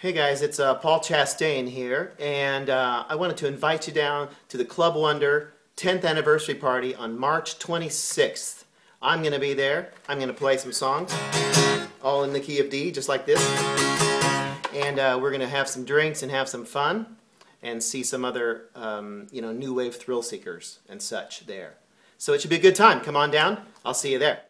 Hey guys, it's uh, Paul Chastain here, and uh, I wanted to invite you down to the Club Wonder 10th anniversary party on March 26th. I'm going to be there. I'm going to play some songs, all in the key of D, just like this. And uh, we're going to have some drinks and have some fun, and see some other, um, you know, new wave thrill seekers and such there. So it should be a good time. Come on down. I'll see you there.